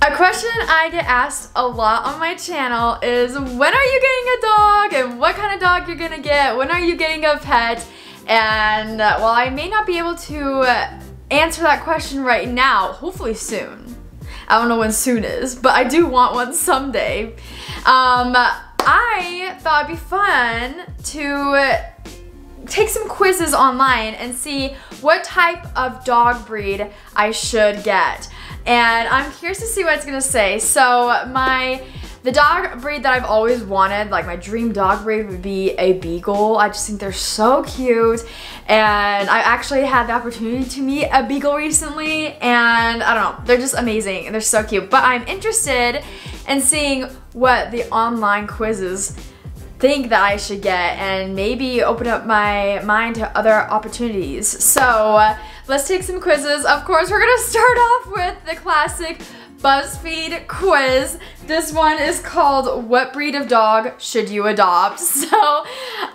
A question I get asked a lot on my channel is when are you getting a dog and what kind of dog you're gonna get? When are you getting a pet? And uh, while I may not be able to answer that question right now, hopefully soon. I don't know when soon is, but I do want one someday. Um, I thought it'd be fun to take some quizzes online and see what type of dog breed I should get. And I'm curious to see what it's gonna say. So my the dog breed that I've always wanted, like my dream dog breed would be a beagle. I just think they're so cute. And I actually had the opportunity to meet a beagle recently and I don't know, they're just amazing. They're so cute. But I'm interested in seeing what the online quizzes think that I should get and maybe open up my mind to other opportunities. So let's take some quizzes. Of course, we're gonna start off with the classic BuzzFeed quiz. This one is called What Breed of Dog Should You Adopt? So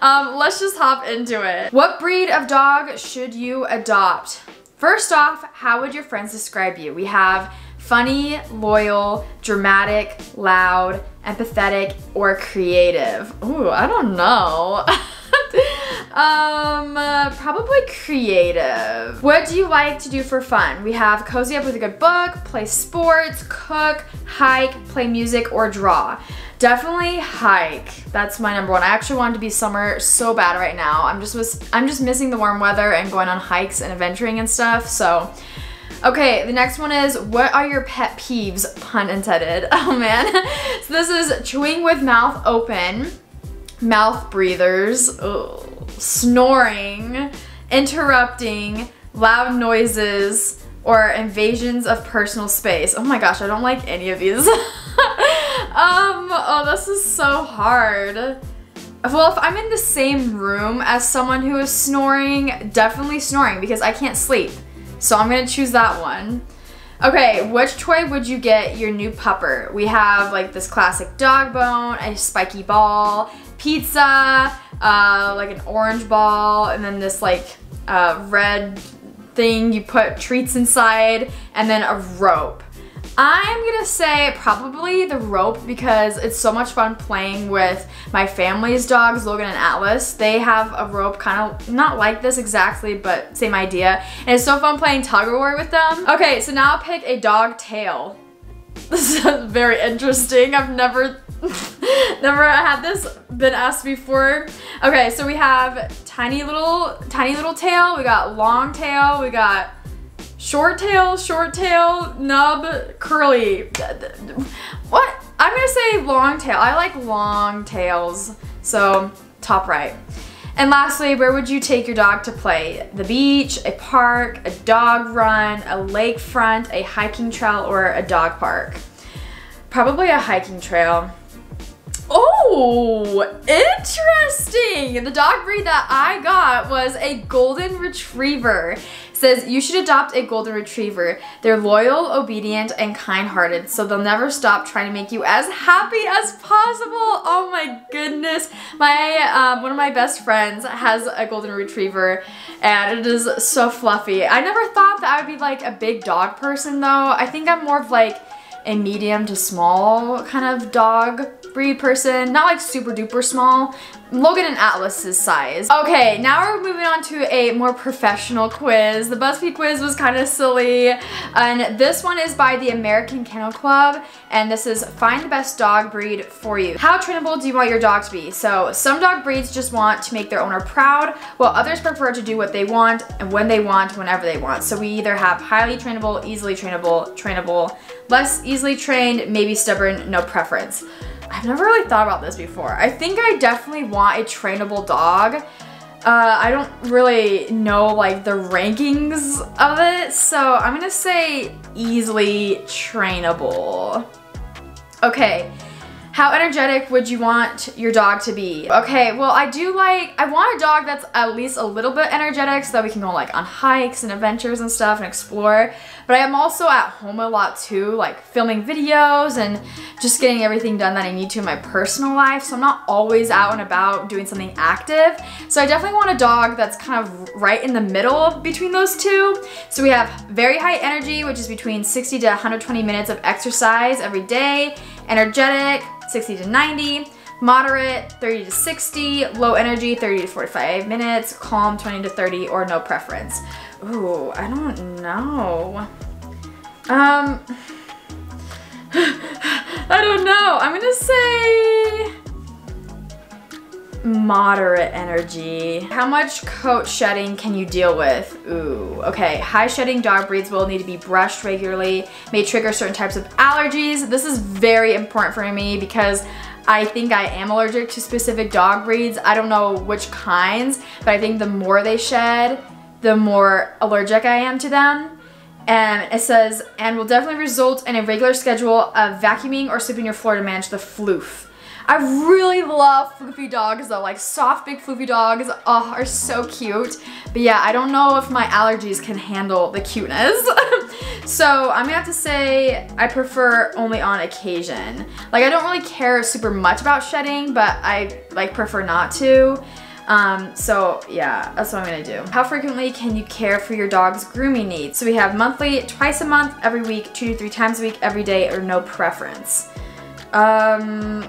um, let's just hop into it. What breed of dog should you adopt? First off, how would your friends describe you? We have funny, loyal, dramatic, loud, empathetic, or creative. Ooh, I don't know. um, uh, probably creative. What do you like to do for fun? We have cozy up with a good book, play sports, cook, hike, play music, or draw. Definitely hike. That's my number one. I actually want to be summer so bad right now. I'm just I'm just missing the warm weather and going on hikes and adventuring and stuff. So Okay, the next one is, what are your pet peeves? Pun intended. Oh man. so this is chewing with mouth open, mouth breathers, ugh, snoring, interrupting, loud noises, or invasions of personal space. Oh my gosh, I don't like any of these. um, oh, this is so hard. Well, if I'm in the same room as someone who is snoring, definitely snoring because I can't sleep. So I'm gonna choose that one. Okay, which toy would you get your new pupper? We have like this classic dog bone, a spiky ball, pizza, uh, like an orange ball, and then this like uh, red thing you put treats inside, and then a rope. I'm gonna say probably the rope because it's so much fun playing with my family's dogs, Logan and Atlas. They have a rope kind of, not like this exactly, but same idea. And it's so fun playing tug of war with them. Okay, so now I'll pick a dog tail. This is very interesting. I've never, never had this been asked before. Okay, so we have tiny little, tiny little tail. We got long tail. We got Short tail, short tail, nub, curly. What? I'm gonna say long tail. I like long tails. So, top right. And lastly, where would you take your dog to play? The beach, a park, a dog run, a lakefront, a hiking trail, or a dog park? Probably a hiking trail. Oh, interesting. The dog breed that I got was a golden retriever says you should adopt a golden retriever. They're loyal, obedient, and kind-hearted, so they'll never stop trying to make you as happy as possible. Oh my goodness. My um, one of my best friends has a golden retriever, and it is so fluffy. I never thought that I would be like a big dog person though. I think I'm more of like a medium to small kind of dog breed person. Not like super duper small. Logan and Atlas's size. Okay, now we're moving on to a more professional quiz. The BuzzFeed quiz was kind of silly. And this one is by the American Kennel Club. And this is find the best dog breed for you. How trainable do you want your dog to be? So some dog breeds just want to make their owner proud, while others prefer to do what they want and when they want, whenever they want. So we either have highly trainable, easily trainable, trainable, less easily trained, maybe stubborn, no preference. I've never really thought about this before. I think I definitely want a trainable dog. Uh, I don't really know like the rankings of it, so I'm gonna say easily trainable. Okay, how energetic would you want your dog to be? Okay, well I do like, I want a dog that's at least a little bit energetic so that we can go like on hikes and adventures and stuff and explore. But I am also at home a lot too, like filming videos and just getting everything done that I need to in my personal life. So I'm not always out and about doing something active. So I definitely want a dog that's kind of right in the middle between those two. So we have very high energy, which is between 60 to 120 minutes of exercise every day, energetic, 60 to 90, moderate 30 to 60, low energy 30 to 45 minutes, calm 20 to 30, or no preference. Ooh, I don't know. Um, I don't know. I'm gonna say moderate energy. How much coat shedding can you deal with? Ooh, okay. High shedding dog breeds will need to be brushed regularly, may trigger certain types of allergies. This is very important for me because I think I am allergic to specific dog breeds. I don't know which kinds, but I think the more they shed, the more allergic I am to them. And it says, and will definitely result in a regular schedule of vacuuming or sweeping your floor to manage the floof. I really love floofy dogs though, like soft big floofy dogs oh, are so cute. But yeah, I don't know if my allergies can handle the cuteness. so I'm gonna have to say I prefer only on occasion. Like I don't really care super much about shedding, but I like prefer not to. Um, so yeah, that's what I'm gonna do. How frequently can you care for your dog's grooming needs? So we have monthly, twice a month, every week, two to three times a week, every day, or no preference. Um,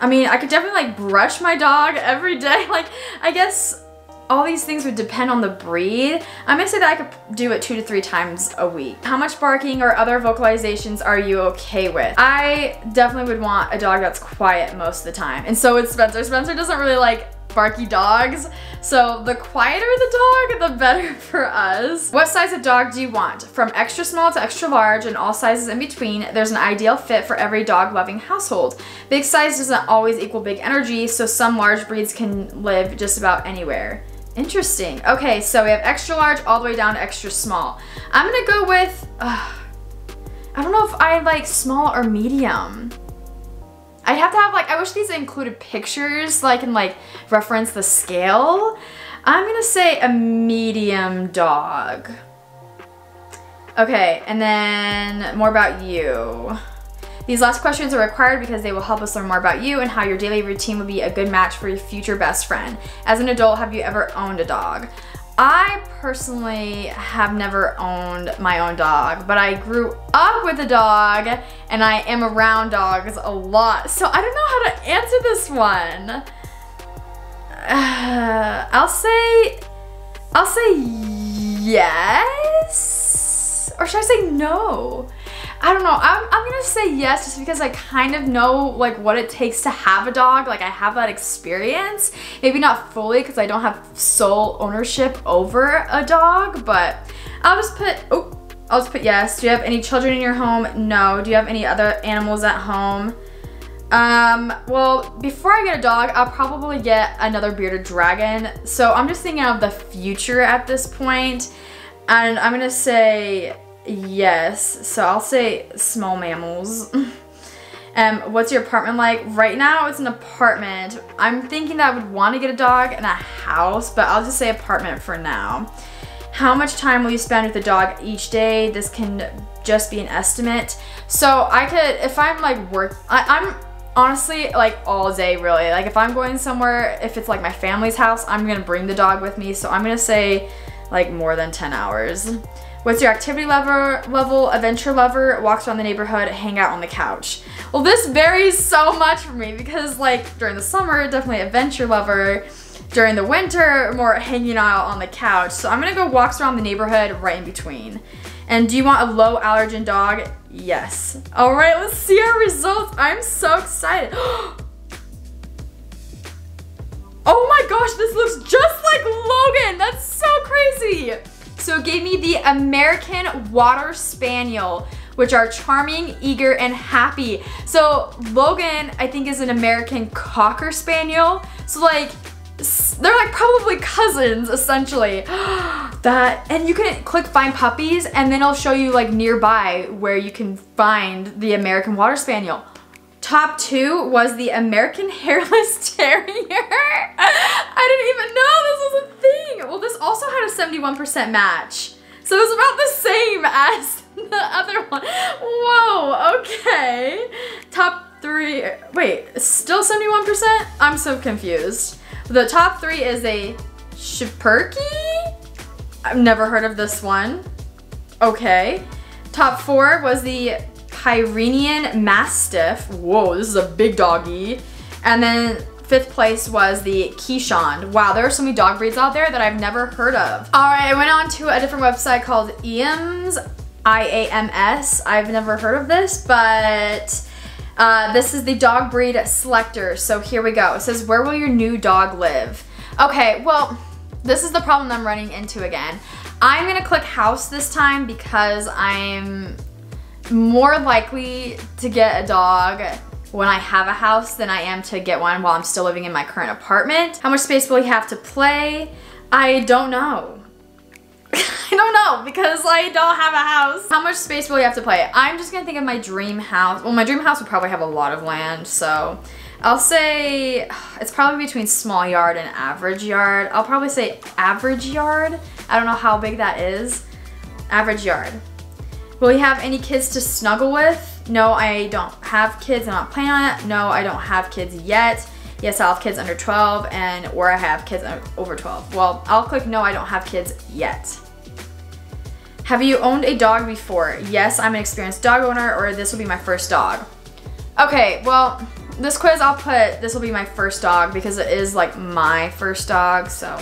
I mean, I could definitely like brush my dog every day. Like, I guess all these things would depend on the breed. I'm gonna say that I could do it two to three times a week. How much barking or other vocalizations are you okay with? I definitely would want a dog that's quiet most of the time. And so would Spencer. Spencer doesn't really like barky dogs. So the quieter the dog, the better for us. What size of dog do you want? From extra small to extra large and all sizes in between, there's an ideal fit for every dog loving household. Big size doesn't always equal big energy, so some large breeds can live just about anywhere. Interesting. Okay, so we have extra large all the way down to extra small. I'm gonna go with, uh, I don't know if I like small or medium. I'd have to have like, I wish these included pictures so I can like reference the scale. I'm gonna say a medium dog. Okay, and then more about you. These last questions are required because they will help us learn more about you and how your daily routine would be a good match for your future best friend. As an adult, have you ever owned a dog? I personally have never owned my own dog, but I grew up with a dog and I am around dogs a lot. So I don't know how to answer this one. Uh, I'll say, I'll say yes. Or should I say no? I don't know. I'm, I'm gonna say yes just because I kind of know like what it takes to have a dog. Like I have that experience. Maybe not fully because I don't have sole ownership over a dog, but I'll just put, oh, I'll just put yes. Do you have any children in your home? No. Do you have any other animals at home? Um, well, before I get a dog, I'll probably get another bearded dragon. So I'm just thinking of the future at this point. And I'm gonna say Yes, so I'll say small mammals. um, what's your apartment like? Right now it's an apartment. I'm thinking that I would want to get a dog in a house, but I'll just say apartment for now. How much time will you spend with the dog each day? This can just be an estimate. So I could, if I'm like work, I, I'm honestly like all day really. Like if I'm going somewhere, if it's like my family's house, I'm gonna bring the dog with me. So I'm gonna say like more than 10 hours. What's your activity level, level, adventure lover, walks around the neighborhood, hang out on the couch? Well, this varies so much for me because like during the summer, definitely adventure lover. During the winter, more hanging out on the couch. So I'm gonna go walks around the neighborhood right in between. And do you want a low allergen dog? Yes. All right, let's see our results. I'm so excited. oh my gosh, this looks just like Logan. That's so crazy. So it gave me the American Water Spaniel, which are charming, eager, and happy. So Logan, I think, is an American Cocker Spaniel. So like, they're like probably cousins essentially that and you can click find puppies and then it'll show you like nearby where you can find the American Water Spaniel Top two was the American Hairless Terrier. I didn't even know this was a thing. Well, this also had a 71% match. So it was about the same as the other one. Whoa, okay. Top three, wait, still 71%? I'm so confused. The top three is a Schipperke? I've never heard of this one. Okay. Top four was the Pyrenean Mastiff. Whoa, this is a big doggy. And then fifth place was the Keeshond. Wow, there are so many dog breeds out there that I've never heard of. All right, I went on to a different website called IAMS, I-A-M-S. I've never heard of this, but uh, this is the dog breed selector. So here we go. It says, where will your new dog live? Okay, well, this is the problem I'm running into again. I'm gonna click house this time because I'm more likely to get a dog when I have a house than I am to get one while I'm still living in my current apartment. How much space will he have to play? I don't know. I don't know because I don't have a house. How much space will he have to play? I'm just gonna think of my dream house. Well, my dream house would probably have a lot of land, so I'll say it's probably between small yard and average yard. I'll probably say average yard. I don't know how big that is. Average yard. Will you have any kids to snuggle with? No, I don't have kids. I'm planning on it. No, I don't have kids yet. Yes, I'll have kids under 12 and or I have kids over 12. Well, I'll click no, I don't have kids yet. Have you owned a dog before? Yes, I'm an experienced dog owner or this will be my first dog. Okay, well, this quiz I'll put, this will be my first dog because it is like my first dog, so.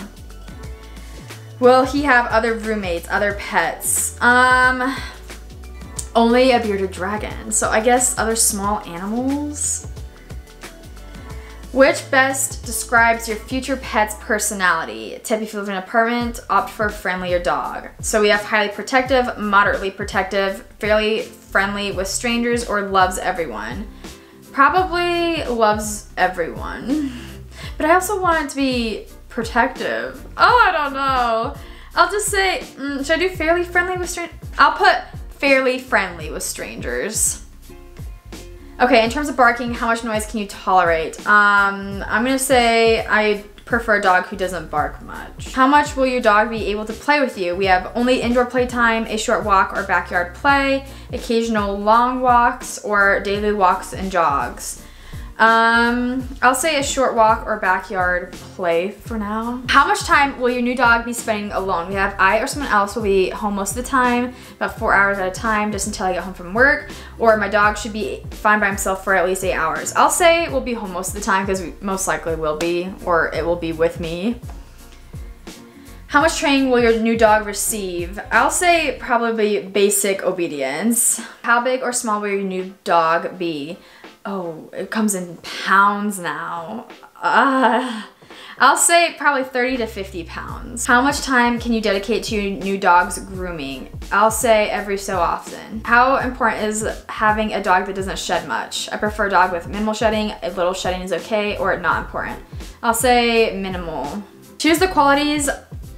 Will he have other roommates, other pets? Um, only a bearded dragon. So I guess other small animals? Which best describes your future pet's personality? Tip if you live in an apartment, opt for a friendlier dog. So we have highly protective, moderately protective, fairly friendly with strangers, or loves everyone. Probably loves everyone. But I also want it to be protective. Oh, I don't know. I'll just say, mm, should I do fairly friendly with strangers? I'll put fairly friendly with strangers. Okay, in terms of barking, how much noise can you tolerate? Um, I'm gonna say I prefer a dog who doesn't bark much. How much will your dog be able to play with you? We have only indoor playtime, a short walk or backyard play, occasional long walks, or daily walks and jogs. Um, I'll say a short walk or backyard play for now. How much time will your new dog be spending alone? We have I or someone else will be home most of the time, about four hours at a time, just until I get home from work, or my dog should be fine by himself for at least eight hours. I'll say we'll be home most of the time because we most likely will be, or it will be with me. How much training will your new dog receive? I'll say probably basic obedience. How big or small will your new dog be? Oh, it comes in pounds now. Uh, I'll say probably 30 to 50 pounds. How much time can you dedicate to your new dog's grooming? I'll say every so often. How important is having a dog that doesn't shed much? I prefer a dog with minimal shedding. A little shedding is okay or not important. I'll say minimal. Choose the qualities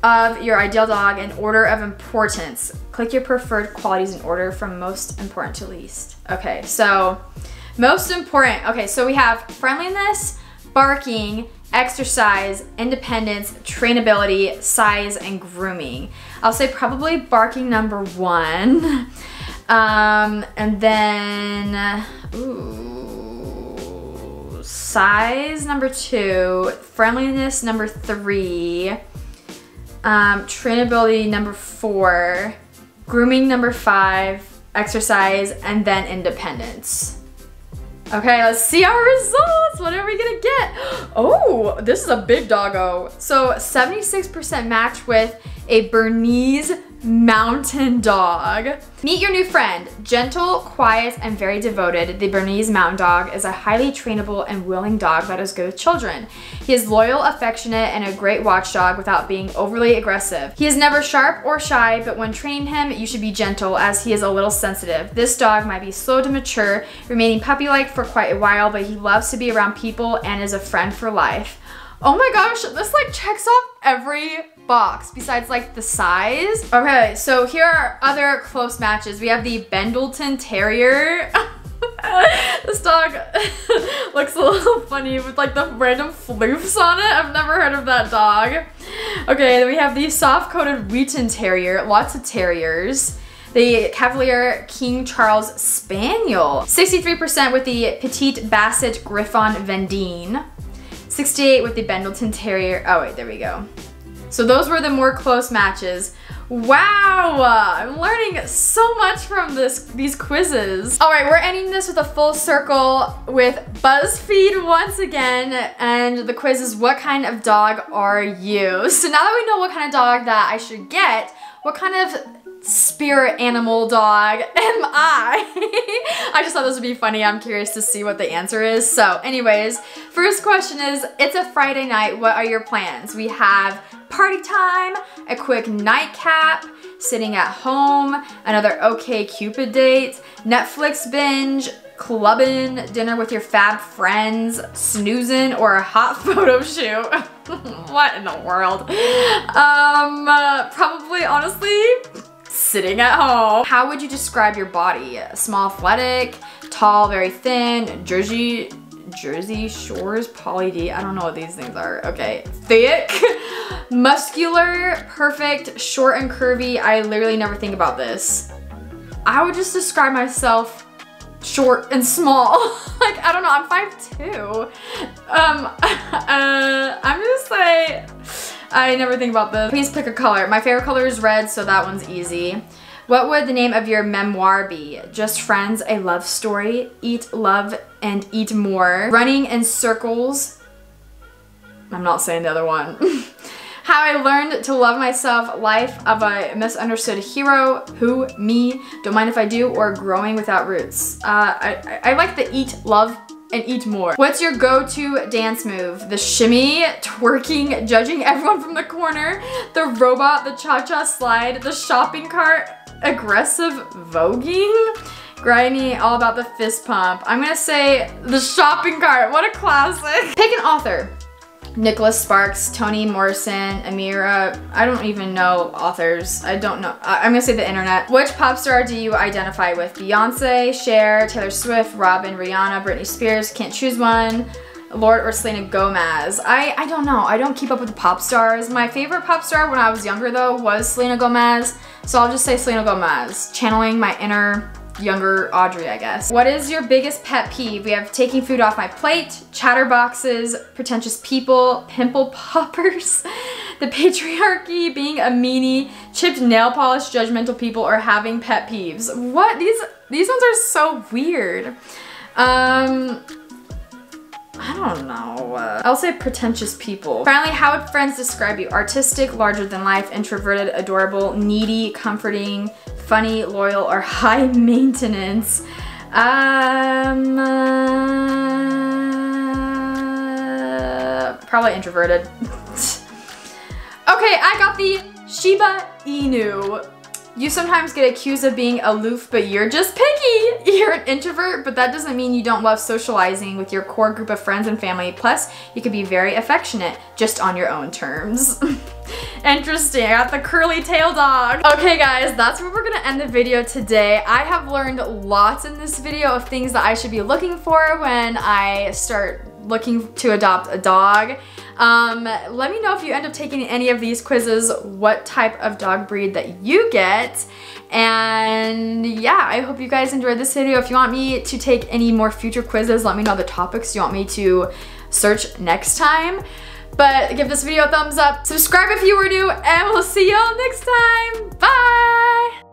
of your ideal dog in order of importance. Click your preferred qualities in order from most important to least. Okay, so most important, okay, so we have friendliness, barking, exercise, independence, trainability, size, and grooming. I'll say probably barking number one. Um, and then, ooh, size number two, friendliness number three, um, trainability number four, grooming number five, exercise, and then independence. Okay, let's see our results. What are we gonna get? Oh, this is a big doggo. So 76% match with a Bernese Mountain Dog. Meet your new friend. Gentle, quiet, and very devoted, the Bernese Mountain Dog is a highly trainable and willing dog that is good with children. He is loyal, affectionate, and a great watchdog without being overly aggressive. He is never sharp or shy, but when training him, you should be gentle as he is a little sensitive. This dog might be slow to mature, remaining puppy-like for quite a while, but he loves to be around people and is a friend for life. Oh my gosh, this like checks off every box besides like the size. Okay, so here are other close matches. We have the Bedlington Terrier. this dog looks a little funny with like the random floofs on it. I've never heard of that dog. Okay, then we have the soft-coated Wheaten Terrier. Lots of terriers. the Cavalier King Charles Spaniel. 63% with the Petite Basset Griffon Vendéen. 68 with the Bedlington Terrier. Oh wait, there we go. So those were the more close matches. Wow, I'm learning so much from this these quizzes. All right, we're ending this with a full circle with BuzzFeed once again, and the quiz is what kind of dog are you? So now that we know what kind of dog that I should get, what kind of spirit animal dog am I? I just thought this would be funny. I'm curious to see what the answer is. So anyways, first question is, it's a Friday night. What are your plans? We have party time, a quick nightcap, sitting at home, another OK Cupid date, Netflix binge, clubbing, dinner with your fab friends, snoozing, or a hot photo shoot. what in the world? Um, uh, probably, honestly, sitting at home. How would you describe your body? Small athletic, tall, very thin, Jersey, Jersey Shore's Pauly D. I don't know what these things are. Okay. Thick, muscular, perfect, short and curvy. I literally never think about this. I would just describe myself short and small. like, I don't know, I'm 5'2". Um, uh, I'm just like, I never think about this. Please pick a color. My favorite color is red, so that one's easy. What would the name of your memoir be? Just Friends, a love story, Eat, Love, and Eat More, Running in Circles. I'm not saying the other one. How I learned to love myself, life of a misunderstood hero, who, me, don't mind if I do, or growing without roots. Uh, I, I like the eat, love, and eat more. What's your go-to dance move? The shimmy, twerking, judging everyone from the corner, the robot, the cha-cha slide, the shopping cart, aggressive voguing, grimy, all about the fist pump. I'm gonna say the shopping cart. What a classic. Pick an author. Nicholas Sparks, Toni Morrison, Amira, I don't even know authors. I don't know. I'm gonna say the internet. Which pop star do you identify with? Beyonce, Cher, Taylor Swift, Robyn, Rihanna, Britney Spears, can't choose one. Lorde or Selena Gomez. I, I don't know. I don't keep up with the pop stars. My favorite pop star when I was younger though was Selena Gomez. So I'll just say Selena Gomez. Channeling my inner younger Audrey, I guess. What is your biggest pet peeve? We have taking food off my plate, chatterboxes, pretentious people, pimple poppers, the patriarchy, being a meanie, chipped nail polish, judgmental people, or having pet peeves. What? These, these ones are so weird. Um, I don't know. Uh, I'll say pretentious people. Finally, how would friends describe you? Artistic, larger than life, introverted, adorable, needy, comforting, funny, loyal, or high maintenance. Um, uh, probably introverted. okay, I got the Shiba Inu. You sometimes get accused of being aloof, but you're just picky. You're an introvert, but that doesn't mean you don't love socializing with your core group of friends and family. Plus, you can be very affectionate, just on your own terms. Interesting, I got the curly tail dog. Okay guys, that's where we're gonna end the video today. I have learned lots in this video of things that I should be looking for when I start looking to adopt a dog. Um, let me know if you end up taking any of these quizzes, what type of dog breed that you get. And yeah, I hope you guys enjoyed this video. If you want me to take any more future quizzes, let me know the topics you want me to search next time. But give this video a thumbs up, subscribe if you were new, and we'll see y'all next time.